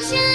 深